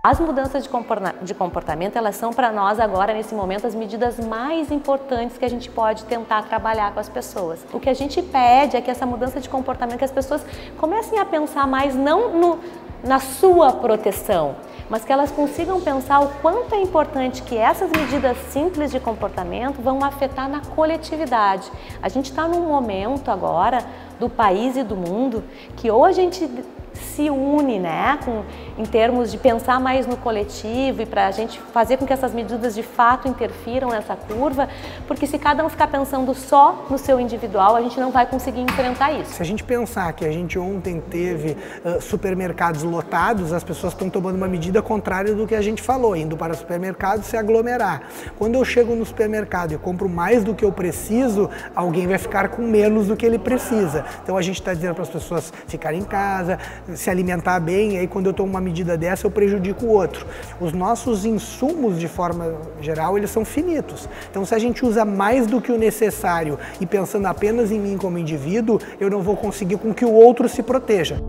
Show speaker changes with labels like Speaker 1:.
Speaker 1: As mudanças de comportamento, elas são para nós agora, nesse momento, as medidas mais importantes que a gente pode tentar trabalhar com as pessoas. O que a gente pede é que essa mudança de comportamento, que as pessoas comecem a pensar mais não no, na sua proteção, mas que elas consigam pensar o quanto é importante que essas medidas simples de comportamento vão afetar na coletividade. A gente está num momento agora do país e do mundo que ou a gente se une, né, com, em termos de pensar mais no coletivo e para a gente fazer com que essas medidas de fato interfiram nessa curva, porque se cada um ficar pensando só no seu individual, a gente não vai conseguir enfrentar isso.
Speaker 2: Se a gente pensar que a gente ontem teve uh, supermercados lotados, as pessoas estão tomando uma medida contrária do que a gente falou, indo para o supermercado se aglomerar. Quando eu chego no supermercado e compro mais do que eu preciso, alguém vai ficar com menos do que ele precisa. Então a gente está dizendo para as pessoas ficarem em casa, se alimentar bem, e aí quando eu tomo uma medida dessa eu prejudico o outro. Os nossos insumos, de forma geral, eles são finitos. Então se a gente usa mais do que o necessário e pensando apenas em mim como indivíduo, eu não vou conseguir com que o outro se proteja.